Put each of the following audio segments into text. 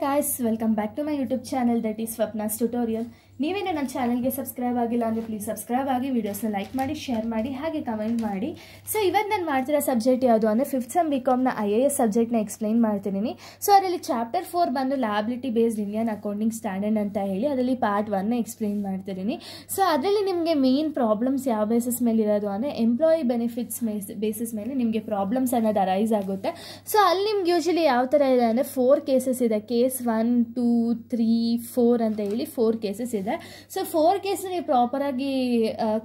Guys, welcome back to my YouTube channel that is Swapna's Tutorial. ನೀವೇನು ನನ್ನ ಚಾನಲ್ಗೆ subscribe ಆಗಿಲ್ಲ ಅಂದರೆ ಪ್ಲೀಸ್ ಸಬ್ಸ್ಕ್ರೈಬ್ ಆಗಿ ವೀಡಿಯೋಸ್ನ ಲೈಕ್ ಮಾಡಿ ಶೇರ್ ಮಾಡಿ, ಹಾಗೆ ಕಮೆಂಟ್ ಮಾಡಿ. ಸೊ ಇವತ್ತು ನಾನು ಮಾಡ್ತಿರೋ ಸಬ್ಜೆಕ್ಟ್ ಯಾವುದು ಅಂದರೆ ಫಿಫ್ತ್ ಸಮ್ ಬಿ ಕಾಮ್ನ ಐ ಎ ಎಸ್ ಸಬ್ಜೆಕ್ಟ್ನ ಎಕ್ಸ್ಪ್ಲೈನ್ ಮಾಡ್ತಿದ್ದೀನಿ ಸೊ ಅದರಲ್ಲಿ ಚಾಪ್ಟರ್ ಫೋರ್ ಬಂದು liability based Indian accounting standard ಅಂತ ಹೇಳಿ ಅದರಲ್ಲಿ ಪಾರ್ಟ್ ಒನ್ನ ಎಕ್ಸ್ಪ್ಲೈನ್ ಮಾಡ್ತಿದ್ದೀನಿ ಸೊ ಅದರಲ್ಲಿ ನಿಮಗೆ ಮೇನ್ ಪ್ರಾಬ್ಲಮ್ಸ್ ಯಾವ ಬೇಸಿಸ್ ಮೇಲೆ ಇರೋದು ಅಂದರೆ ಎಂಪ್ಲಾಯಿ ಬೆನಿಫಿಟ್ಸ್ ಬೇಸಿಸ್ ಮೇಲೆ ನಿಮಗೆ ಪ್ರಾಬ್ಲಮ್ಸ್ ಅನ್ನೋದು ಅರೈಸ್ ಆಗುತ್ತೆ. ಸೊ ಅಲ್ಲಿ ನಿಮ್ಗೆ ಯೂಶಲಿ ಯಾವ ಥರ ಇದೆ ಅಂದರೆ ಫೋರ್ ಕೇಸಸ್ ಇದೆ. Case one two three four ಅಂತ ಹೇಳಿ ಫೋರ್ ಕೇಸಸ್ ಇದೆ. ಸೊ ಫೋರ್ ಕೇಸ್ ನೀವು ಪ್ರಾಪರಾಗಿ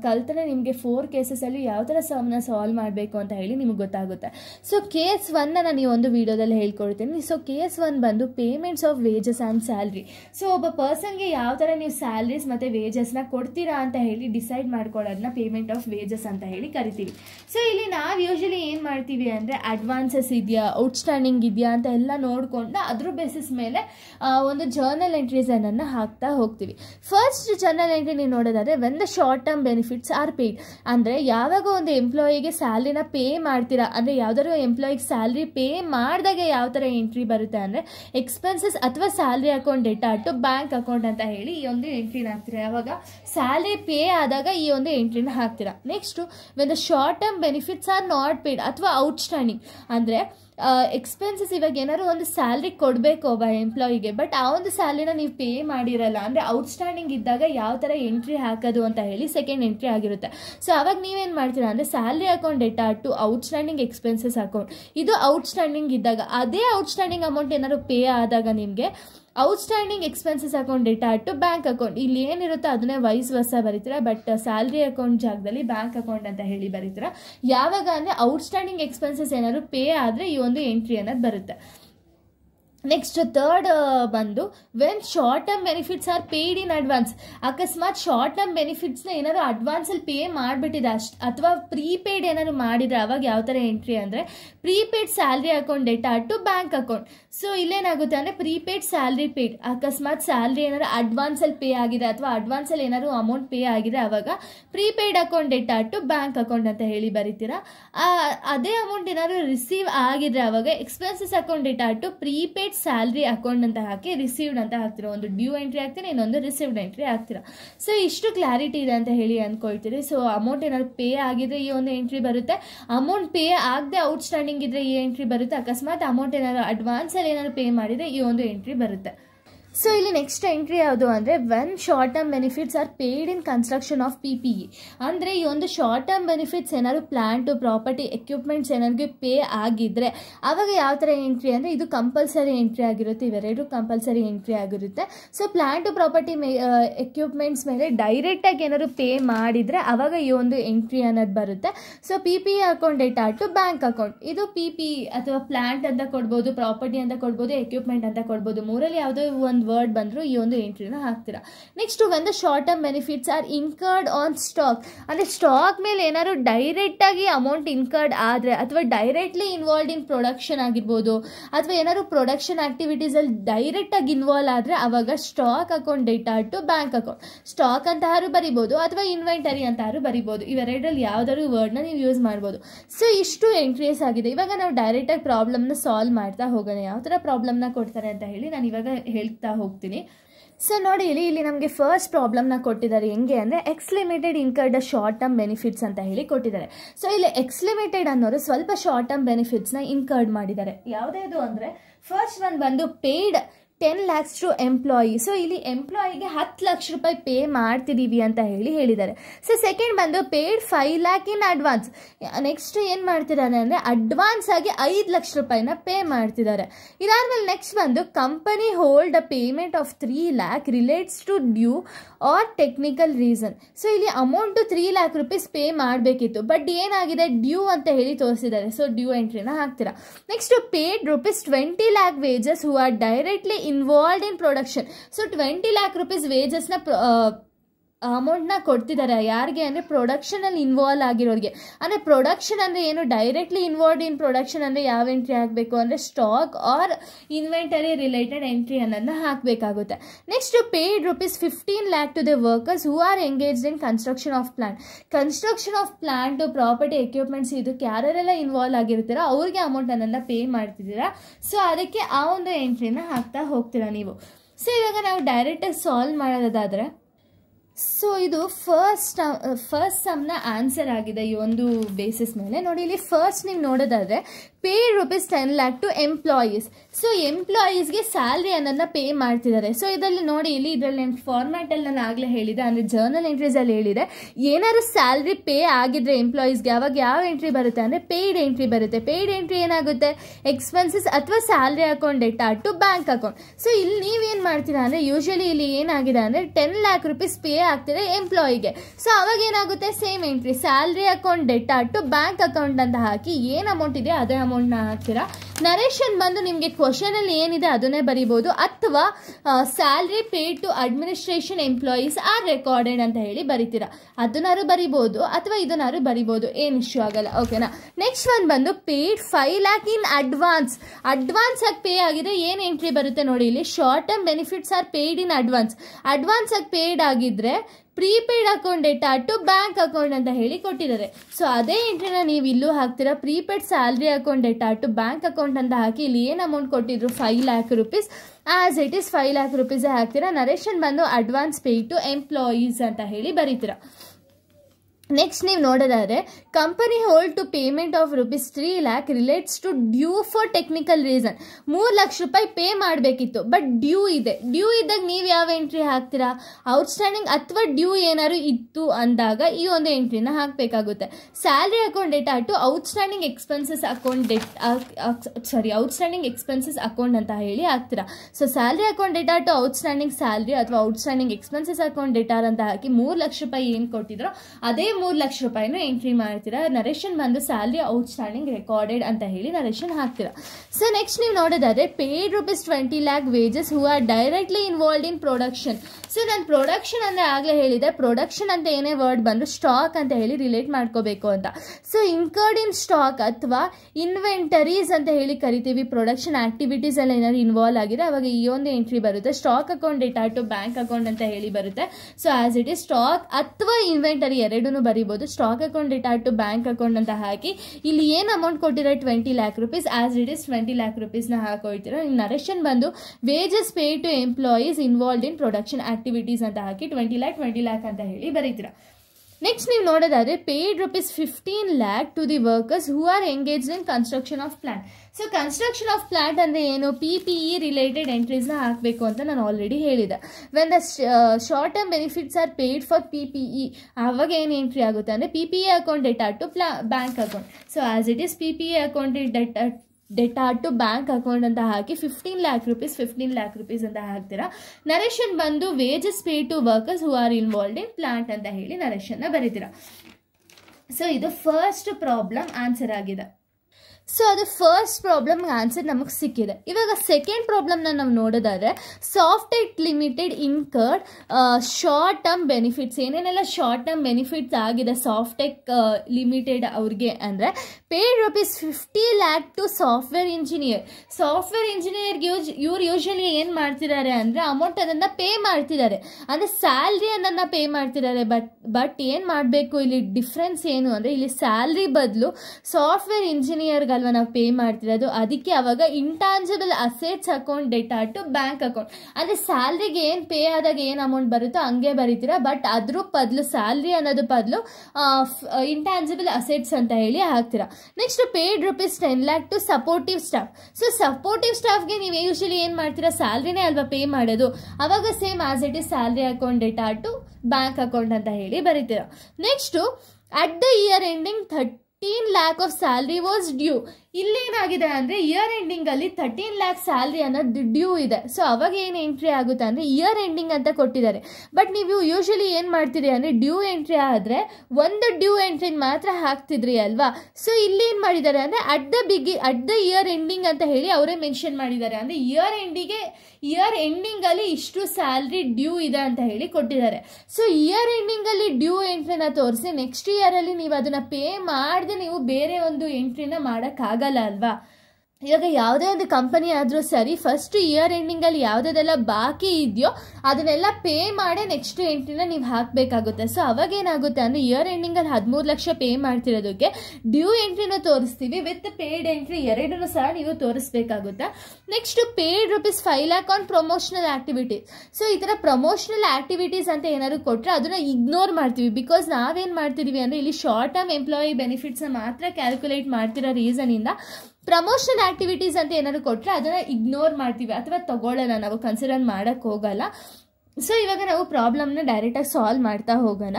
ಕಲ್ತರೆ ನಿಮಗೆ ಫೋರ್ ಕೇಸಸಲ್ಲಿ ಯಾವ ಥರ ಸಮ್ನ ಸಾಲ್ವ್ ಮಾಡಬೇಕು ಅಂತ ಹೇಳಿ ನಿಮಗೆ ಗೊತ್ತಾಗುತ್ತೆ. ಸೊ ಕೇಸ್ ಒನ್ನ ನಾನು ಈ ಒಂದು ವಿಡಿಯೋದಲ್ಲಿ ಹೇಳ್ಕೊಡ್ತೀನಿ. ಸೊ ಕೇಸ್ ಒನ್ ಬಂದು payments of wages and salary so ಒಬ್ಬ ಪರ್ಸನ್ಗೆ ಯಾವ ಥರ ನೀವು ಸ್ಯಾಲ್ರೀಸ್ ಮತ್ತು ವೇಜಸ್ನ ಕೊಡ್ತೀರಾ ಅಂತ ಹೇಳಿ ಡಿಸೈಡ್ ಮಾಡ್ಕೊಳ್ಳೋದನ್ನ ಪೇಮೆಂಟ್ ಆಫ್ ವೇಜಸ್ ಅಂತ ಹೇಳಿ ಕರಿತೀವಿ. ಸೊ ಇಲ್ಲಿ ನಾವು ಯೂಶಲಿ ಏನು ಮಾಡ್ತೀವಿ ಅಂದರೆ ಅಡ್ವಾನ್ಸಸ್ ಇದೆಯಾ ಔಟ್ಸ್ಟ್ಯಾಂಡಿಂಗ್ ಇದೆಯಾ ಅಂತ ಎಲ್ಲ ನೋಡಿಕೊಂಡು ಅದ್ರ ಬೇಸಿಸ್ ಮೇಲೆ ಒಂದು ಜರ್ನಲ್ ಎಂಟ್ರೀಸನ್ನು ಹಾಕ್ತಾ ಹೋಗ್ತೀವಿ. ಫಸ್ಟ್ ಜನರಲ್ ಆಗಿ ನೀವು ನೋಡೋದಾದ್ರೆ when the short term benefits are paid ಅಂದರೆ ಯಾವಾಗ ಒಂದು ಎಂಪ್ಲಾಯಿಗೆ ಸ್ಯಾಲ್ರಿನ ಪೇ ಮಾಡ್ತೀರಾ, ಅಂದರೆ ಯಾವ್ದಾದ್ರು ಎಂಪ್ಲಾಯಿಗೆ ಸ್ಯಾಲ್ರಿ ಪೇ ಮಾಡಿದಾಗ ಯಾವ ಥರ ಎಂಟ್ರಿ ಬರುತ್ತೆ ಅಂದರೆ ಎಕ್ಸ್ಪೆನ್ಸಸ್ ಅಥವಾ salary account data to bank account ಅಂತ ಹೇಳಿ ಈ ಒಂದು ಎಂಟ್ರಿನ ಹಾಕ್ತೀರಾ. ಯಾವಾಗ ಸ್ಯಾಲ್ರಿ ಪೇ ಆದಾಗ ಈ ಒಂದು ಎಂಟ್ರಿನ ಹಾಕ್ತೀರಾ. Next when the short term benefits are not paid ಅಥವಾ ಔಟ್ಸ್ಟ್ಯಾಂಡಿಂಗ್ ಅಂದರೆ ಎಕ್ಸ್ಪೆನ್ಸಸ್ ಇವಾಗ ಏನಾದ್ರು ಒಂದು ಸ್ಯಾಲ್ರಿ ಕೊಡಬೇಕು ಒಬ್ಬ ಎಂಪ್ಲಾಯಿಗೆ ಬಟ್ ಆ ಒಂದು ಸ್ಯಾಲ್ರಿನ ನೀವು ಪೇ ಮಾಡಿರಲ್ಲ, ಅಂದರೆ ಔಟ್ಸ್ಟ್ಯಾಂಡಿಂಗ್ ಇದ್ದಾಗ ಯಾವ ಥರ ಎಂಟ್ರಿ ಹಾಕೋದು ಅಂತ ಹೇಳಿ ಸೆಕೆಂಡ್ ಎಂಟ್ರಿ ಆಗಿರುತ್ತೆ. ಸೊ ಅವಾಗ ನೀವೇನು ಮಾಡ್ತೀರಾ, ಅಂದರೆ salary account data to outstanding expenses account ಇದು ಔಟ್ಸ್ಟ್ಯಾಂಡಿಂಗ್ ಇದ್ದಾಗ, ಅದೇ ಔಟ್ಸ್ಟ್ಯಾಂಡಿಂಗ್ ಅಮೌಂಟ್ ಏನಾದ್ರು ಪೇ ಆದಾಗ ನಿಮಗೆ outstanding expenses account data to bank account ಇಲ್ಲಿ ಏನಿರುತ್ತೋ ಅದನ್ನೇ ವಯಸ್ಸು ವರ್ಷ ಬರೀತೀರಾ? ಬಟ್ ಸ್ಯಾಲ್ರಿ ಅಕೌಂಟ್ ಜಾಗದಲ್ಲಿ ಬ್ಯಾಂಕ್ ಅಕೌಂಟ್ ಅಂತ ಹೇಳಿ ಬರೀತೀರಾ? ಯಾವಾಗ ಅಂದರೆ ಔಟ್ಸ್ಟ್ಯಾಂಡಿಂಗ್ ಎಕ್ಸ್ಪೆನ್ಸಸ್ ಏನಾದರೂ ಪೇ ಆದರೆ ಈ ಒಂದು ಎಂಟ್ರಿ ಅನ್ನೋದು ಬರುತ್ತೆ. ನೆಕ್ಸ್ಟ್ ತರ್ಡ್ ಬಂದು when short term benefits are paid in advance ಅಕಸ್ಮಾತ್ ಶಾರ್ಟ್ ಟರ್ಮ್ ಬೆನಿಫಿಟ್ಸ್ನ ಏನಾದ್ರು ಅಡ್ವಾನ್ಸಲ್ಲಿ ಪೇ ಮಾಡಿಬಿಟ್ಟಿದೆ ಅಷ್ಟು, ಅಥವಾ ಪ್ರೀಪೇಯ್ಡ್ ಏನಾದ್ರು ಮಾಡಿದರೆ, ಅವಾಗ ಯಾವ ಥರ ಎಂಟ್ರಿ ಅಂದರೆ prepaid salary account data to bank account so ಇಲ್ಲೇನಾಗುತ್ತೆ ಅಂದರೆ ಪ್ರೀಪೇಯ್ಡ್ ಸ್ಯಾಲ್ರಿ ಪೇಯ್ಡ್ ಅಕಸ್ಮಾತ್ ಸ್ಯಾಲ್ರಿ ಏನಾದ್ರು ಅಡ್ವಾನ್ಸಲ್ಲಿ ಪೇ ಆಗಿದೆ, ಅಥವಾ ಅಡ್ವಾನ್ಸಲ್ಲಿ ಏನಾದ್ರು ಅಮೌಂಟ್ ಪೇ ಆಗಿದೆ, ಅವಾಗ prepaid account data to bank account ಅಂತ ಹೇಳಿ ಬರೀತೀರಾ. ಅದೇ ಅಮೌಂಟ್ ಏನಾದ್ರು ರಿಸೀವ್ ಆಗಿದ್ರೆ, ಅವಾಗ expenses account data to prepaid salary account ಅಂತ ಹಾಕಿ ರಿಸೀವ್ಡ್ ಅಂತ ಹಾಕ್ತೀರಾ? ಒಂದು ಡ್ಯೂ ಎಂಟ್ರಿ ಹಾಕ್ತೀರಾ? ಇನ್ನೊಂದು ರಿಸೀವ್ಡ್ ಎಂಟ್ರಿ ಹಾಕ್ತೀರಾ? ಸೊ ಇಷ್ಟು ಕ್ಲಾರಿಟಿ ಇದೆ ಅಂತ ಹೇಳಿ ಅಂದ್ಕೊಳ್ತೀರಿ. ಸೊ ಅಮೌಂಟ್ ಏನಾದ್ರು ಪೇ ಆಗಿದ್ರೆ ಈ ಒಂದು ಎಂಟ್ರಿ ಬರುತ್ತೆ. ಅಮೌಂಟ್ ಪೇ ಆಗದೆ ಔಟ್ಸ್ಟ್ಯಾಂಡಿಂಗ್ ಇದ್ರೆ ಈ ಎಂಟ್ರಿ ಬರುತ್ತೆ. ಅಕಸ್ಮಾತ್ ಅಮೌಂಟ್ ಏನಾದ್ರು ಅಡ್ವಾನ್ಸಲ್ಲಿ ಏನಾದ್ರು ಪೇ ಮಾಡಿದರೆ ಈ ಒಂದು ಎಂಟ್ರಿ ಬರುತ್ತೆ. ಸೊ ಇಲ್ಲಿ ನೆಕ್ಸ್ಟ್ ಎಂಟ್ರಿ ಯಾವುದು ಅಂದರೆ when short term benefits are paid in construction of P P E ಅಂದರೆ, ಈ ಒಂದು ಶಾರ್ಟ್ ಟರ್ಮ್ ಬೆನಿಫಿಟ್ಸ್ ಏನಾದ್ರು ಪ್ಲಾಂಟು ಪ್ರಾಪರ್ಟಿ ಎಕ್ವಿಪ್ಮೆಂಟ್ಸ್ ಏನಾದ್ರು ಪೇ ಆಗಿದ್ದರೆ ಆವಾಗ ಯಾವ ಥರ ಎಂಟ್ರಿ ಅಂದರೆ, ಇದು ಕಂಪಲ್ಸರಿ ಎಂಟ್ರಿ ಆಗಿರುತ್ತೆ. ಇವೆರಡು ಕಂಪಲ್ಸರಿ ಎಂಟ್ರಿ ಆಗಿರುತ್ತೆ. ಸೊ ಪ್ಲಾಂಟು ಪ್ರಾಪರ್ಟಿ ಮೇ ಎಕ್ವಿಪ್ಮೆಂಟ್ಸ್ ಮೇಲೆ ಡೈರೆಕ್ಟಾಗಿ ಏನಾದ್ರು ಪೇ ಮಾಡಿದರೆ ಆವಾಗ ಈ ಒಂದು ಎಂಟ್ರಿ ಅನ್ನೋದು ಬರುತ್ತೆ. So P P account data to bank account ಇದು ಪಿ ಪಿ ಅಥವಾ ಪ್ಲ್ಯಾಂಟ್ ಅಂತ ಕೊಡ್ಬೋದು ಪ್ರಾಪರ್ಟಿ ಅಂತ ಕೊಡ್ಬೋದು ಎಕ್ವಿಪ್ಮೆಂಟ್ ಅಂತ ಕೊಡ್ಬೋದು. ಮೂರಲ್ಲಿ ಯಾವುದೋ ಒಂದು ವರ್ಡ್ ಬಂದರೂ ಈ ಒಂದು ಎಂಟ್ರಿನ ಹಾಕ್ತೀರಾ. ನೆಕ್ಸ್ಟ್ ಬಂದು short term benefits are incurred on stock ಅಂದರೆ ಸ್ಟಾಕ್ ಮೇಲೆ ಏನಾದ್ರು ಡೈರೆಕ್ಟಾಗಿ ಅಮೌಂಟ್ ಇನ್ಕರ್ಡ್ ಆದರೆ ಅಥವಾ ಡೈರೆಕ್ಟ್ಲಿ ಇನ್ವಾಲ್ವ್ ಇನ್ ಪ್ರೊಡಕ್ಷನ್ ಆಗಿರ್ಬೋದು, ಅಥವಾ ಏನಾದ್ರು ಪ್ರೊಡಕ್ಷನ್ ಆಕ್ಟಿವಿಟೀಸಲ್ಲಿ ಡೈರೆಕ್ಟಾಗಿ ಇನ್ವಾಲ್ವ್ ಆದರೆ ಅವಾಗ stock account data to bank account stock ಅಂತಾರು ಬರಿಬೋದು ಅಥವಾ ಇನ್ವೆಂಟರಿ ಅಂತಾರು ಬರಿಬೋದು. ಇವೆರಡರಲ್ಲಿ ಯಾವ್ದಾದ್ರು ವರ್ಡ್ನ ನೀವು ಯೂಸ್ ಮಾಡ್ಬೋದು. ಸೊ ಇಷ್ಟು ಎಂಟ್ರೀಸ್ ಆಗಿದೆ. ಇವಾಗ ನಾವು ಡೈರೆಕ್ಟಾಗಿ ಪ್ರಾಬ್ಲಮ್ನ ಸಾಲ್ವ್ ಮಾಡ್ತಾ ಹೋಗೋಣ. ಯಾವ ಥರ ಪ್ರಾಬ್ಲಮ್ನ ಕೊಡ್ತಾರೆ ಅಂತ ಹೇಳಿ ನಾನು ಇವಾಗ ಹೇಳ್ತಾ ಹೋಗ್ತೀನಿ. ಸೊ ನೋಡಿ, ಇಲ್ಲಿ ಇಲ್ಲಿ ನಮಗೆ ಫಸ್ಟ್ ಪ್ರಾಬ್ಲಮ್ನ ಕೊಟ್ಟಿದ್ದಾರೆ ಹೆಂಗೆ ಅಂದರೆ X limited incurred short term benefits ಅಂತ ಹೇಳಿ ಕೊಟ್ಟಿದ್ದಾರೆ. ಸೊ ಇಲ್ಲಿ ಎಕ್ಸ್ಲಿಮಿಟೆಡ್ ಅನ್ನೋರು ಸ್ವಲ್ಪ ಶಾರ್ಟ್ ಟರ್ಮ್ ಬೆನಿಫಿಟ್ಸ್ನ ಇನ್ಕರ್ಡ್ ಮಾಡಿದ್ದಾರೆ. ಯಾವುದೇದು ಅಂದರೆ ಫಸ್ಟ್ ಒನ್ ಬಂದು paid ten lakhs to employee so ಇಲ್ಲಿ ಎಂಪ್ಲಾಯಿಗೆ ಹತ್ತು ಲಕ್ಷ ರೂಪಾಯಿ ಪೇ ಮಾಡ್ತಿದ್ದೀವಿ ಅಂತ ಹೇಳಿ ಹೇಳಿದ್ದಾರೆ. ಸೊ ಸೆಕೆಂಡ್ ಬಂದು paid five lakh in advance next ಏನು ಮಾಡ್ತಿದ್ದಾರೆ ಅಂದರೆ ಅಡ್ವಾನ್ಸ್ ಆಗಿ ಐದು ಲಕ್ಷ ರೂಪಾಯಿನ ಪೇ ಮಾಡ್ತಿದ್ದಾರೆ. ಇದಾದಮೇಲೆ ನೆಕ್ಸ್ಟ್ ಬಂದು company hold a payment of three lakh relates to due or technical reason so ಇಲ್ಲಿ amount three lakh rupees pay ಮಾಡಬೇಕಿತ್ತು. ಬಟ್ ಏನಾಗಿದೆ? ಡ್ಯೂ ಅಂತ ಹೇಳಿ ತೋರಿಸಿದ್ದಾರೆ. ಸೊ ಡ್ಯೂ ಎಂಟ್ರಿನ ಹಾಕ್ತೀರಾ? Next paid rupees twenty lakh wages who are directly involved in production so twenty lakh rupees ವೇಜಸ್ನ ಅಮೌಂಟ್ನ ಕೊಡ್ತಿದ್ದಾರೆ ಯಾರಿಗೆ? ಅಂದರೆ ಪ್ರೊಡಕ್ಷನಲ್ಲಿ ಇನ್ವಾಲ್ವ್ ಆಗಿರೋರಿಗೆ. ಅಂದರೆ ಪ್ರೊಡಕ್ಷನ್ ಅಂದರೆ ಏನು? ಡೈರೆಕ್ಟ್ಲಿ ಇನ್ವಾಲ್ವ್ ಇನ್ ಪ್ರೊಡಕ್ಷನ್ ಅಂದರೆ ಯಾವ ಎಂಟ್ರಿ ಆಗಬೇಕು ಅಂದರೆ stock or inventory related entry ಅನ್ನೋದನ್ನ ಹಾಕಬೇಕಾಗುತ್ತೆ. Next paid rupees fifteen lakh to the workers who are engaged in construction of plant construction of plant property equipments ಇದಕ್ಕೆ ಯಾರೆಲ್ಲ ಇನ್ವಾಲ್ವ್ ಆಗಿರ್ತೀರೋ ಅವ್ರಿಗೆ ಅಮೌಂಟ್ ಅನ್ನೆಲ್ಲ ಪೇ ಮಾಡ್ತಿದ್ದೀರಾ. ಸೊ ಅದಕ್ಕೆ ಆ ಒಂದು ಎಂಟ್ರಿನ ಹಾಕ್ತಾ ಹೋಗ್ತೀರಾ ನೀವು. ಸೊ ಇವಾಗ ನಾವು ಡೈರೆಕ್ಟಾಗಿ ಸಾಲ್ವ್ ಮಾಡೋದಾದರೆ ಸೊ ಇದು ಫಸ್ಟ್ ಫಸ್ಟ್ ಸಮ್ನ ಆನ್ಸರ್ ಆಗಿದೆ ಈ ಒಂದು ಬೇಸಿಸ್ ಮೇಲೆ. ನೋಡಿ, ಇಲ್ಲಿ ಫಸ್ಟ್ ನೀವು ನೋಡೋದಾದ್ರೆ pay rupees ten lakh to employees so ಎಂಪ್ಲಾಯೀಸ್ಗೆ salary ಅನ್ನೋದನ್ನ ಪೇ ಮಾಡ್ತಿದ್ದಾರೆ. ಸೊ ಇದರಲ್ಲಿ ನೋಡಿ, ಇಲ್ಲಿ ಇದರಲ್ಲಿ ನಾನು ಫಾರ್ಮ್ಯಾಟಲ್ಲಿ ನಾನು ಆಗಲೇ ಹೇಳಿದೆ, ಅಂದರೆ ಜರ್ನಲ್ ಎಂಟ್ರೀಸಲ್ಲಿ ಹೇಳಿದೆ. ಏನಾದ್ರು ಸ್ಯಾಲ್ರಿ ಪೇ ಆಗಿದ್ರೆ ಎಂಪ್ಲಾಯೀಸ್ಗೆ ಅವಾಗ ಯಾವ ಎಂಟ್ರಿ ಬರುತ್ತೆ ಅಂದರೆ ಪೇಯ್ಡ್ ಎಂಟ್ರಿ ಬರುತ್ತೆ. ಪೇಯ್ಡ್ ಎಂಟ್ರಿ ಏನಾಗುತ್ತೆ? ಎಕ್ಸ್ಪೆನ್ಸಸ್ ಅಥವಾ salary account debtor to bank account so ಇಲ್ಲಿ ನೀವೇನು ಮಾಡ್ತೀರಾ ಅಂದರೆ ಯೂಶ್ವಲಿ ಇಲ್ಲಿ ಏನಾಗಿದೆ ಅಂದರೆ ಟೆನ್ ಲ್ಯಾಕ್ ರುಪೀಸ್ ಪೇ ಆಗ್ತಿದೆ ಎಂಪ್ಲಾಯಿಗೆ ಸೊ ಅವಾಗ ಏನಾಗುತ್ತೆ? Same entry salary account debtor to bank account ಅಂತ ಹಾಕಿ ಏನು ಅಮೌಂಟ್ ಇದೆ ಅದೇ ಅಮೌಂಟ್ನ ಹಾಕ್ತೀರಾ? ನರೇಶನ್ ಬಂದು ನಿಮಗೆ ಕ್ವಶನಲ್ಲಿ ಏನಿದೆ ಅದನ್ನೇ ಬರಿಬೋದು. ಅಥವಾ salary pay to administration employees are recorded ಅಂತ ಹೇಳಿ ಬರಿತೀರಾ. ಅದನ್ನಾರು ಬರಿಬೋದು ಅಥವಾ ಇದನ್ನಾರು ಬರಿಬೋದು. ಏನು ಇಶ್ಯೂ ಆಗಲ್ಲ. ಓಕೆನಾ ನೆಕ್ಸ್ಟ್ ಒನ್ ಬಂದು paid five lakh in advance advance ಆಗಿ ಪೇ ಆಗಿದೆ. ಏನು ಎಂಟ್ರಿ ಬರುತ್ತೆ ನೋಡಿ ಇಲ್ಲಿ? Short term benefits are paid in advance advance ಆಗಿ ಪೇಯ್ಡ್ ಆಗಿದ್ರೆ prepaid account debtor to bank account ಅಂತ ಹೇಳಿ ಕೊಟ್ಟಿದ್ದಾರೆ. ಸೊ ಅದೇ ಎಂಟ್ರಿನ ನೀವು ಇಲ್ಲೂ ಹಾಕ್ತೀರಾ? Prepaid salary account debtor to bank account ಅಂತ ಹಾಕಿ ಇಲ್ಲಿ ಏನು ಅಮೌಂಟ್ ಕೊಟ್ಟಿದ್ರು? Five lakh rupees as it is five lakh ರುಪೀಸೇ ಹಾಕ್ತೀರಾ? ನರೇಶನ್ ಬಂದು ಅಡ್ವಾನ್ಸ್ ಪೇ ಟು ಎಂಪ್ಲಾಯೀಸ್ ಅಂತ ಹೇಳಿ ಬರೀತೀರಾ. ನೆಕ್ಸ್ಟ್ ನೀವು ನೋಡೋದಾದ್ರೆ company hold to payment of rupees three lakh relates to due for technical reason ಮೂರು ಲಕ್ಷ ರೂಪಾಯಿ ಪೇ ಮಾಡಬೇಕಿತ್ತು ಬಟ್ ಡ್ಯೂ ಇದೆ. ಡ್ಯೂ ಇದ್ದಾಗ ನೀವು ಯಾವ ಎಂಟ್ರಿ ಹಾಕ್ತೀರಾ? ಔಟ್ಸ್ಟ್ಯಾಂಡಿಂಗ್ ಅಥವಾ ಡ್ಯೂ ಏನಾದ್ರು ಇತ್ತು ಅಂದಾಗ ಈ ಒಂದು ಎಂಟ್ರಿನ ಹಾಕಬೇಕಾಗುತ್ತೆ. Salary account debtor to outstanding expenses account debt sorry outstanding expenses account ಅಂತ ಹೇಳಿ ಹಾಕ್ತೀರಾ. So salary account debtor to outstanding salary ಅಥವಾ ಔಟ್ಸ್ಟ್ಯಾಂಡಿಂಗ್ ಎಕ್ಸ್ಪೆನ್ಸಸ್ ಅಕೌಂಟ್ ಡೇಟಾ ಅಂತ ಹಾಕಿ ಮೂರು ಲಕ್ಷ ರೂಪಾಯಿ ಏನು ಕೊಟ್ಟಿದ್ರೋ, ಅದೇ ಮೂರು ಲಕ್ಷ ರೂಪಾಯಿನೂ ಎಂಟ್ರಿ ಮಾಡ್ತೀರಾ? ನರೇಶನ್ ಬಂದು ಸ್ಯಾಲ್ರಿ ಔಟ್ಸ್ಟ್ಯಾಂಡಿಂಗ್ ರೆಕಾರ್ಡೆಡ್ ಅಂತ ಹೇಳಿ ನರೇಶನ್ ಹಾಕ್ತೀರಾ. ಸೊ ನೆಕ್ಸ್ಟ್ ನೀವು ನೋಡೋದಾದ್ರೆ paid rupees twenty lakh wages who are directly involved in production so ನಾನು ಪ್ರೊಡಕ್ಷನ್ ಅಂದರೆ ಆಗಲೇ ಹೇಳಿದೆ. ಪ್ರೊಡಕ್ಷನ್ ಅಂತ ಏನೇ ವರ್ಡ್ ಬಂದು ಸ್ಟಾಕ್ ಅಂತ ಹೇಳಿ ರಿಲೇಟ್ ಮಾಡ್ಕೋಬೇಕು ಅಂತ. ಸೊ ಇನ್ಕರ್ಡ್ ಇನ್ ಸ್ಟಾಕ್ ಅಥವಾ ಇನ್ವೆಂಟರೀಸ್ ಅಂತ ಹೇಳಿ ಕರಿತೀವಿ. ಪ್ರೊಡಕ್ಷನ್ ಆಕ್ಟಿವಿಟೀಸ್ ಎಲ್ಲ ಏನಾದ್ರು ಇನ್ವಾಲ್ವ್ ಆಗಿದೆ ಅವಾಗ ಈ ಒಂದು ಎಂಟ್ರಿ ಬರುತ್ತೆ. Stock account debtor to bank account ಅಂತ ಹೇಳಿ ಬರುತ್ತೆ. So as it is stock ಅಥವಾ ಇನ್ವೆಂಟರಿ ಎರಡೂ ಬರಿಬೋದು. Stock account retire to bank account ಅಂತ ಹಾಕಿ, ಇಲ್ಲಿ ಏನು ಅಮೌಂಟ್ ಕೊಟ್ಟಿರೋ twenty lakh rupees as it is twenty lakh ರುಪೀಸ್ನ ಹಾಕೋಯ್ತೀರ ನರೇಶನ್ ಬಂದು wages pay to employees involve in production activities ಅಂತ ಹಾಕಿ ಟ್ವೆಂಟಿ ಲ್ಯಾಕ್ ಟ್ವೆಂಟಿ ಲ್ಯಾಕ್ ಅಂತ ಹೇಳಿ ಬರೀತೀರಾ. ನೆಕ್ಸ್ಟ್ ನೀವು ನೋಡೋದಾದರೆ paid rupees fifteen lakh to the workers who are engaged in construction of plant so construction of plant ಅಂದರೆ ಏನು? ಪಿ ಪಿ ಇ ರಿಲೇಟೆಡ್ ಎಂಟ್ರೀಸ್ನ ಹಾಕಬೇಕು ಅಂತ ನಾನು ಆಲ್ರೆಡಿ ಹೇಳಿದೆ. When the short term benefits are paid for P P E ಆವಾಗ ಏನು entry ಆಗುತ್ತೆ ಅಂದರೆ P P E account debtor to ಪ್ಲಾ bank account so as it is P P E account debtor debtor to bank account ಅಂತ ಹಾಕಿ fifteen lakh rupees fifteen lakh rupees ಅಂತ ಹಾಕ್ತೀರಾ? Narration ಬಂದು wages pay to workers who are involved in plant ಅಂತ ಹೇಳಿ ನರೇಶನ್ನ ಬರೀತೀರಾ. So ಇದು first problem answer ಆಗಿದೆ. ಸೊ ಅದು ಫಸ್ಟ್ ಪ್ರಾಬ್ಲಮ್ ಆನ್ಸರ್ ನಮಗೆ ಸಿಕ್ಕಿದೆ. ಇವಾಗ ಸೆಕೆಂಡ್ ಪ್ರಾಬ್ಲಮ್ನ ನಾವು ನೋಡೋದಾದರೆ software limited incurred short term benefits ಏನೇನೆಲ್ಲ ಶಾರ್ಟ್ ಟರ್ಮ್ ಬೆನಿಫಿಟ್ಸ್ ಆಗಿದೆ ಸಾಫ್ಟೆಕ್ ಲಿಮಿಟೆಡ್ ಅವ್ರಿಗೆ ಅಂದರೆ paid rupees fifty lakh to software engineer software ಇಂಜಿನಿಯರ್ಗೆ use ಇವ್ರು ಯೂಶಲಿ ಏನು ಮಾಡ್ತಿದ್ದಾರೆ ಅಂದರೆ ಅಮೌಂಟ್ ಅದನ್ನು ಪೇ ಮಾಡ್ತಿದ್ದಾರೆ. ಅಂದರೆ ಸ್ಯಾಲ್ರಿ ಅದನ್ನು ಪೇ ಮಾಡ್ತಿದ್ದಾರೆ ಬಟ್ ಬಟ್ ಏನು ಮಾಡಬೇಕು? ಇಲ್ಲಿ ಡಿಫ್ರೆನ್ಸ್ ಏನು? ಅಂದರೆ ಇಲ್ಲಿ ಸ್ಯಾಲ್ರಿ ಬದಲು ಸಾಫ್ಟ್ವೇರ್ ಇಂಜಿನಿಯರ್ಗೆ ಅಲ್ವಾ ನಾವು ಪೇ ಮಾಡ್ತಿರೋದು? ಅದಕ್ಕೆ ಅವಾಗ intangible assets account debtor to bank account ಅಂದರೆ ಸ್ಯಾಲ್ರಿಗೆ ಏನು ಪೇ ಆದಾಗ ಏನು ಅಮೌಂಟ್ ಬರುತ್ತೋ ಹಂಗೆ ಬರೀತೀರಾ? ಬಟ್ ಅದ್ರ ಬದಲು ಸ್ಯಾಲ್ರಿ ಅನ್ನೋದು ಬದಲು ಇಂಟಾಂಜಿಬಲ್ ಅಸೆಟ್ಸ್ ಅಂತ ಹೇಳಿ ಹಾಕ್ತೀರಾ. Next paid rupees ten lakh to supportive staff so supportive ಸ್ಟಾಫ್ಗೆ ನೀವು ಯೂಶಲಿ ಏನು ಮಾಡ್ತೀರಾ? ಸ್ಯಾಲ್ರಿನೇ ಅಲ್ವಾ ಪೇ ಮಾಡೋದು? ಅವಾಗ same as it is salary account debtor to bank account ಅಂತ ಹೇಳಿ ಬರೀತೀರಾ. Next at the year ending thirty fifteen lakh of salary was due ಇಲ್ಲೇನಾಗಿದೆ ಅಂದರೆ ಇಯರ್ ಎಂಡಿಂಗಲ್ಲಿ ತರ್ಟೀನ್ ಲ್ಯಾಕ್ ಸ್ಯಾಲ್ರಿ ಅನ್ನೋದು ಡ್ಯೂ ಇದೆ. ಸೊ ಅವಾಗ ಏನು ಎಂಟ್ರಿ ಆಗುತ್ತೆ ಅಂದರೆ ಇಯರ್ ಎಂಡಿಂಗ್ ಅಂತ ಕೊಟ್ಟಿದ್ದಾರೆ. ಬಟ್ ನೀವು ಯೂಶಲಿ ಏನು ಮಾಡ್ತೀರಿ ಅಂದರೆ ಡ್ಯೂ ಎಂಟ್ರಿ ಆದರೆ ಒಂದು ಡ್ಯೂ ಎಂಟ್ರಿನ ಮಾತ್ರ ಹಾಕ್ತಿದ್ರಿ ಅಲ್ವಾ? ಸೊ ಇಲ್ಲಿ ಏನು ಮಾಡಿದ್ದಾರೆ ಅಂದರೆ ಅಟ್ ದ ಬಿಗಿ ಅಟ್ ದ ಇಯರ್ ಎಂಡಿಂಗ್ ಅಂತ ಹೇಳಿ ಅವರೇ ಮೆನ್ಷನ್ ಮಾಡಿದ್ದಾರೆ. ಅಂದರೆ ಇಯರ್ ಎಂಡಿಗೆ ಇಯರ್ ಎಂಡಿಂಗಲ್ಲಿ ಇಷ್ಟು ಸ್ಯಾಲ್ರಿ ಡ್ಯೂ ಇದೆ ಅಂತ ಹೇಳಿ ಕೊಟ್ಟಿದ್ದಾರೆ. ಸೊ ಇಯರ್ ಎಂಡಿಂಗಲ್ಲಿ ಡ್ಯೂ ಎಂಟ್ರಿನ ತೋರಿಸಿ ನೆಕ್ಸ್ಟ್ ಇಯರಲ್ಲಿ ನೀವು ಅದನ್ನು ಪೇ ಮಾಡದೆ ನೀವು ಬೇರೆ ಒಂದು ಎಂಟ್ರಿನ ಮಾಡೋಕ್ಕಾಗಲ್ಲ. ಅಲ್ವಾ? ಇವಾಗ ಯಾವುದೇ ಒಂದು ಕಂಪನಿ ಆದರೂ ಸರಿ ಫಸ್ಟ್ ಇಯರ್ ಎಂಡಿಂಗಲ್ಲಿ ಯಾವುದೆಲ್ಲ ಬಾಕಿ ಇದೆಯೋ ಅದನ್ನೆಲ್ಲ ಪೇ ಮಾಡೇ ನೆಕ್ಸ್ಟ್ ಎಂಟ್ರಿನ ನೀವು ಹಾಕಬೇಕಾಗುತ್ತೆ. ಸೊ ಅವಾಗ ಏನಾಗುತ್ತೆ ಅಂದರೆ ಇಯರ್ ಎಂಡಿಂಗಲ್ಲಿ ಹದಿಮೂರು ಲಕ್ಷ ಪೇ ಮಾಡ್ತಿರೋದಕ್ಕೆ ಡ್ಯೂ ಎಂಟ್ರಿನೂ ತೋರಿಸ್ತೀವಿ ವಿತ್ ಪೇಯ್ಡ್ ಎಂಟ್ರಿ ಎರಡನ್ನೂ ಸಹ ನೀವು ತೋರಿಸ್ಬೇಕಾಗುತ್ತೆ. Next paid rupees five lakh on promotional activities so ಈ ಥರ ಪ್ರಮೋಷನಲ್ ಆ್ಯಕ್ಟಿವಿಟೀಸ್ ಅಂತ ಏನಾದ್ರು ಕೊಟ್ಟರೆ ಅದನ್ನು ಇಗ್ನೋರ್ ಮಾಡ್ತೀವಿ. ಬಿಕಾಸ್ ನಾವೇನು ಮಾಡ್ತಿದ್ದೀವಿ ಅಂದರೆ ಇಲ್ಲಿ ಶಾರ್ಟ್ ಟರ್ಮ್ ಎಂಪ್ಲಾಯಿ ಬೆನಿಫಿಟ್ಸ್ನ ಮಾತ್ರ ಕ್ಯಾಲ್ಕುಲೇಟ್ ಮಾಡ್ತಿರೋ ರೀಸನಿಂದ ಪ್ರಮೋಷನ್ ಆ್ಯಕ್ಟಿವಿಟೀಸ್ ಅಂತ ಏನಾದ್ರು ಕೊಟ್ಟರೆ ಅದನ್ನು ಇಗ್ನೋರ್ ಮಾಡ್ತೀವಿ ಅಥವಾ ತಗೊಳ್ಳೋಣ, ನಾವು ಕನ್ಸಿಡರ್ ಮಾಡೋಕ್ಕೆ ಹೋಗಲ್ಲ. ಸೊ ಇವಾಗ ನಾವು ಪ್ರಾಬ್ಲಮ್ನ ಡೈರೆಕ್ಟಾಗಿ ಸಾಲ್ವ್ ಮಾಡ್ತಾ ಹೋಗೋಣ.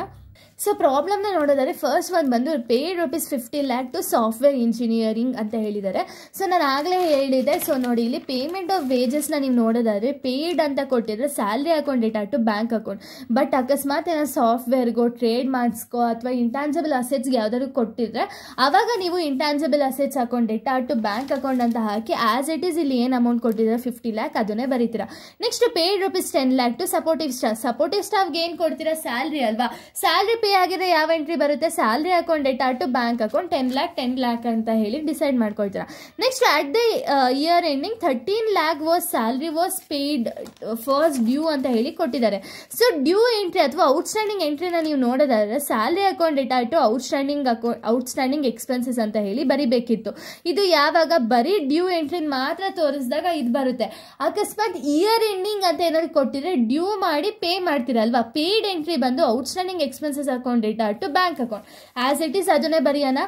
ಸೊ ಪ್ರಾಬ್ಲಮ್ನ ನೋಡೋದಾದ್ರೆ ಫಸ್ಟ್ ಒಂದು ಬಂದು paid rupees fifty lakh to software engineering ಅಂತ ಹೇಳಿದ್ದಾರೆ. ಸೊ ನಾನು ಆಗಲೇ ಹೇಳಿದೆ. ಸೊ ನೋಡಿ, ಇಲ್ಲಿ ಪೇಮೆಂಟ್ ಆಫ್ ವೇಜಸ್ನ ನೀವು ನೋಡೋದಾದ್ರೆ ಪೇಯ್ಡ್ ಅಂತ ಕೊಟ್ಟಿದ್ರೆ salary account debtor to bank account but ಅಕಸ್ಮಾತ್ ಏನೋ ಸಾಫ್ಟ್ವೇರ್ಗೋ ಟ್ರೇಡ್ ಮಾರ್ಕ್ಸ್ಗೋ ಅಥವಾ ಇಂಟ್ಯಾಂಜಬಲ್ ಅಸೆಟ್ಸ್ಗೆ ಯಾವ್ದಾದ್ರು ಕೊಟ್ಟಿದ್ರೆ ಆವಾಗ ನೀವು intangible assets account debtor to bank account ಅಂತ ಹಾಕಿ ಆಸ್ ಇಟ್ ಈಸ್ ಇಲ್ಲಿ ಏನು ಅಮೌಂಟ್ ಕೊಟ್ಟಿದ್ರೆ ಫಿಫ್ಟಿ ಲ್ಯಾಕ್ ಅದನ್ನೇ ಬರೀತೀರಾ. Next paid rupees ten lakh to supportive staff supportive ಸ್ಟಾಫ್ಗೆ ಏನು ಕೊಡ್ತೀರಾ? ಸ್ಯಾಲ್ರಿ ಅಲ್ವಾ? ಸ್ಯಾಲ್ರಿ ಪೇ ಆಗಿದೆ, ಯಾವ ಎಂಟ್ರಿ ಬರುತ್ತೆ? Salary account debtor to bank account ten lakh ten lakh ಅಂತ ಹೇಳಿ decide ಮಾಡ್ಕೊಳ್ತೀರಾ. Next at the year ending thirteen lakh was salary was paid first due ಅಂತ ಹೇಳಿ ಕೊಟ್ಟಿದ್ದಾರೆ. ಸೊ ಡ್ಯೂ ಎಂಟ್ರಿ ಅಥವಾ ಔಟ್ಸ್ಟ್ಯಾಂಡಿಂಗ್ ಎಂಟ್ರಿನ ನೀವು ನೋಡೋದಾದ್ರೆ salary account debtor to outstanding account outstanding expenses ಅಂತ ಹೇಳಿ ಬರಿಬೇಕಿತ್ತು. ಇದು ಯಾವಾಗ? ಬರೀ ಡ್ಯೂ ಎಂಟ್ರಿ ಮಾತ್ರ ತೋರಿಸಿದಾಗ ಇದು ಬರುತ್ತೆ. ಅಕಸ್ಮಾತ್ ಇಯರ್ ಎಂಡಿಂಗ್ ಅಂತ ಏನಾದ್ರು ಕೊಟ್ಟಿದ್ರೆ ಡ್ಯೂ ಮಾಡಿ ಪೇ ಮಾಡ್ತೀರಲ್ವಾ? ಪೇಯ್ಡ್ ಎಂಟ್ರಿ ಬಂದು outstanding expenses account debtor to bank account as it is ಅದನ್ನೇ ಬರೆಯೋಣ.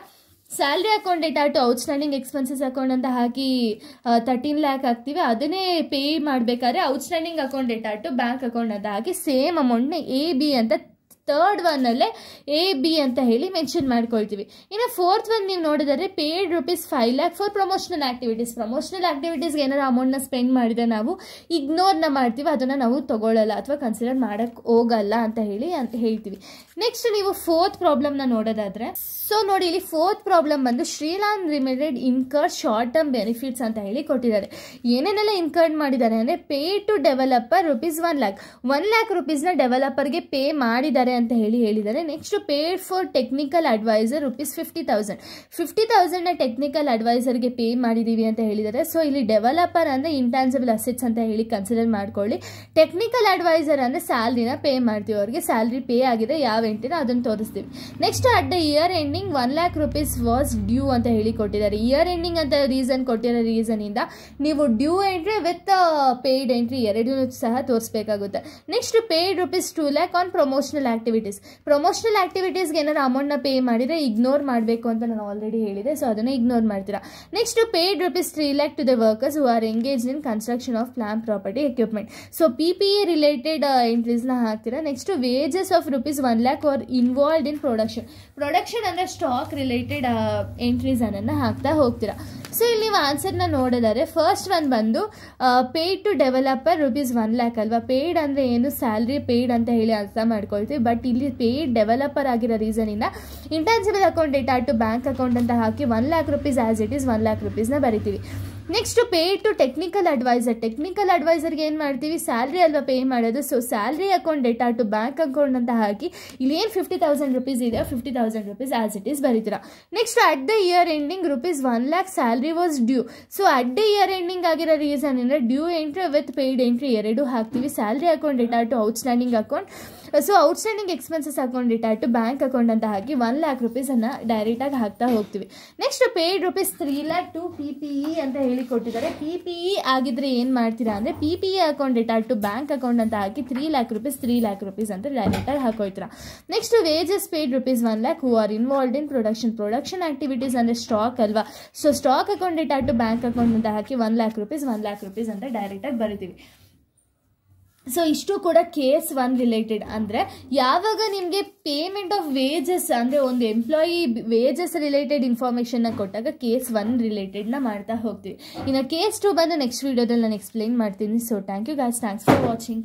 Salary account debtor to outstanding expenses account ಅಂತ ಹಾಕಿ ತರ್ಟೀನ್ ಲ್ಯಾಕ್ ಹಾಕ್ತೀವಿ. ಅದನ್ನೇ ಪೇ ಮಾಡಬೇಕಾದ್ರೆ outstanding account debtor to bank account ಅಂತ ಹಾಕಿ ಸೇಮ್ ಅಮೌಂಟ್ನ ಎ ಬಿ ಅಂತ ತರ್ಡ್ ಒನ್ನಲ್ಲೇ ಎ ಬಿ ಅಂತ ಹೇಳಿ ಮೆನ್ಷನ್ ಮಾಡ್ಕೊಳ್ತೀವಿ. ಇನ್ನು ಫೋರ್ತ್ ಒನ್ ನೀವು ನೋಡಿದರೆ paid rupees five lakh for promotional activities promotional ಆ್ಯಕ್ಟಿವಿಟೀಸ್ಗೆ ಏನಾದ್ರು ಅಮೌಂಟ್ನ ಸ್ಪೆಂಡ್ ಮಾಡಿದರೆ ನಾವು ಇಗ್ನೋರ್ನ ಮಾಡ್ತೀವಿ, ಅದನ್ನು ನಾವು ತೊಗೊಳ್ಳಲ್ಲ ಅಥವಾ ಕನ್ಸಿಡರ್ ಮಾಡೋಕ್ಕೆ ಹೋಗಲ್ಲ ಅಂತ ಹೇಳಿ ಅಂತ ಹೇಳ್ತೀವಿ. ನೆಕ್ಸ್ಟ್ ನೀವು ಫೋರ್ತ್ ಪ್ರಾಬ್ಲಮ್ನ ನೋಡೋದಾದರೆ ಸೊ ನೋಡಿ ಇಲ್ಲಿ ಫೋರ್ತ್ ಪ್ರಾಬ್ಲಮ್ ಬಂದು ಶ್ರೀಲಾನ್ limited incur short term benefits ಅಂತ ಹೇಳಿ ಕೊಟ್ಟಿದ್ದಾರೆ. ಏನೇನೆಲ್ಲ ಇನ್ಕರ್ಡ್ ಮಾಡಿದ್ದಾರೆ ಅಂದರೆ pay to developer rupees one lakh one lakh ರುಪೀಸ್ನ ಡೆವಲಪರ್ಗೆ ಪೇ ಮಾಡಿದ್ದಾರೆ ಅಂತ ಹೇಳಿ ಹೇಳಿದ್ದಾರೆ. Next paid for technical adviser rupees fifty thousand fifty ತೌಸಂಡ್ನ technical ಅಡ್ವೈಸರ್ಗೆ ಪೇ ಮಾಡಿದ್ದೀವಿ ಅಂತ ಹೇಳಿದ್ದಾರೆ. ಸೊ ಇಲ್ಲಿ ಡೆವಲಪರ್ ಅಂದರೆ ಇಂಟ್ಯಾನ್ಸಿಬಲ್ ಅಸೆಟ್ಸ್ ಅಂತ ಹೇಳಿ ಕನ್ಸಿಡರ್ ಮಾಡ್ಕೊಳ್ಳಿ. ಟೆಕ್ನಿಕಲ್ ಅಡ್ವೈಸರ್ ಅಂದರೆ ಸ್ಯಾಲ್ರಿನ ಪೇ ಮಾಡ್ತೀವಿ ಅವ್ರಿಗೆ. ಸ್ಯಾಲ್ರಿ ಪೇ ಆಗಿದೆ. ಯಾವ ಎಂಟಿನ ಅದನ್ನು ತೋರಿಸ್ತೀವಿ. Next at the year ending one lakh rupees was due ಅಂತ ಹೇಳಿ ಕೊಟ್ಟಿದ್ದಾರೆ. ಇಯರ್ ಎಂಡಿಂಗ್ ಅಂತ ರೀಸನ್ ಕೊಟ್ಟಿರೋ ರೀಸನಿಂದ ನೀವು due entry with paid entry ಎರಡೂ ಸಹ ತೋರಿಸ್ಬೇಕಾಗುತ್ತೆ. Next paid rupees two lakh on promotional activities promotional ಆ್ಯಕ್ಟಿವಿಟೀಸ್ಗೆ ಏನಾದ್ರು ಅಮೌಂಟ್ನ ಪೇ ಮಾಡಿದರೆ ಇಗ್ನೋರ್ ಮಾಡಬೇಕು ಅಂತ ನಾನು ಆಲ್ರೆಡಿ ಹೇಳಿದೆ. ಸೊ ಅದನ್ನು ಇಗ್ನೋರ್ ಮಾಡ್ತೀರಾ? Next paid rupees three lakh to the workers who are engage in construction of plant property equipment so P P E related ಎಂಟ್ರೀಸ್ನ ಹಾಕ್ತೀರಾ? Next wages of rupees one lakh are involved in production production ಅಂದರೆ stock related entries ಅನ್ನನ್ನು ಹಾಕ್ತಾ ಹೋಗ್ತೀರಾ? So ಇಲ್ಲಿ ನೀವು ಆನ್ಸರ್ನ ನೋಡಿದರೆ first one ಬಂದು paid to developer rupees one lakh ಅಲ್ವಾ? ಪೇಯ್ಡ್ ಅಂದರೆ ಏನು? ಸ್ಯಾಲ್ರಿ ಪೇಯ್ಡ್ ಅಂತ ಹೇಳಿ ಅರ್ಥ ಮಾಡ್ಕೊಳ್ತೀವಿ. ಬಟ್ ಇಲ್ಲಿ ಪೇಯ್ಡ್ ಡೆವಲಪರ್ ಆಗಿರೋ ರೀಸನಿಂದ intangible account debtor to bank account ಅಂತ ಹಾಕಿ one lakh rupees as it is one lakh ರುಪೀಸ್ನ ಬರಿತೀವಿ. Next pay to technical adviser technical ಅಡ್ವೈಸರ್ಗೆ ಏನು ಮಾಡ್ತೀವಿ? ಸ್ಯಾಲ್ರಿ ಅಲ್ವಾ ಪೇ ಮಾಡೋದು? So salary account debtor to bank account ಅಂತ ಹಾಕಿ ಇಲ್ಲಿ ಏನು ಫಿಫ್ಟಿ ತೌಸಂಡ್ ರುಪೀಸ್ ಇದೆ fifty thousand rupees as it is ಬರೀತೀರಾ. Next at the year ending rupees one lakh salary was due so at the year ending ಆಗಿರೋ reason ಅಂದರೆ due entry with paid entry ಎರಡು ಹಾಕ್ತೀವಿ. Salary account debtor to outstanding account so outstanding expenses account to bank account ಅಂತ ಹಾಕಿ one lakh ರುಪೀಸನ್ನು ಡೈರೆಕ್ಟಾಗಿ ಹಾಕ್ತಾ ಹೋಗ್ತೀವಿ. Next paid rupees three lakh to P ಅಂತ ಹೇಳಿ ಕೊಟ್ಟಿದ್ದಾರೆ. ಪಿ ಇ ಆಗಿದ್ರೆ ಏನು ಮಾಡ್ತೀರಾ ಅಂದರೆ P P E account to bank account ಅಂತ ಹಾಕಿ three lakh rupees three lakh rupees ಅಂತ ಡೈರೆಕ್ಟಾಗಿ ಹಾಕೋಯ್ತೀರಾ. Next wages paid rupees one lakh who are involved in production production activities ಅಂದರೆ ಸ್ಟಾಕ್ ಅಲ್ವಾ? So stock account to bank account ಅಂತ ಹಾಕಿ one lakh rupees one lakh rupees ಅಂತ ಡೈರೆಕ್ಟಾಗಿ ಬರಿತೀವಿ. So ಇಷ್ಟು ಕೂಡ ಕೇಸ್ ಒನ್ ರಿಲೇಟೆಡ್ ಅಂದರೆ, ಯಾವಾಗ ನಿಮಗೆ ಪೇಮೆಂಟ್ ಆಫ್ ವೇಜಸ್ ಅಂದರೆ ಒಂದು ಎಂಪ್ಲಾಯಿ ವೇಜಸ್ ರಿಲೇಟೆಡ್ ಇನ್ಫಾರ್ಮೇಷನ್ನ ಕೊಟ್ಟಾಗ ಕೇಸ್ ಒನ್ ರಿಲೇಟೆಡ್ನ ಮಾಡ್ತಾ ಹೋಗ್ತೀವಿ. ಇನ್ನು ಕೇಸ್ ಟು ಬಂದು ನೆಕ್ಸ್ಟ್ ವೀಡಿಯೋದಲ್ಲಿ ನಾನು ಎಕ್ಸ್ಪ್ಲೈನ್ ಮಾಡ್ತೀನಿ. So thank you guys thanks for watching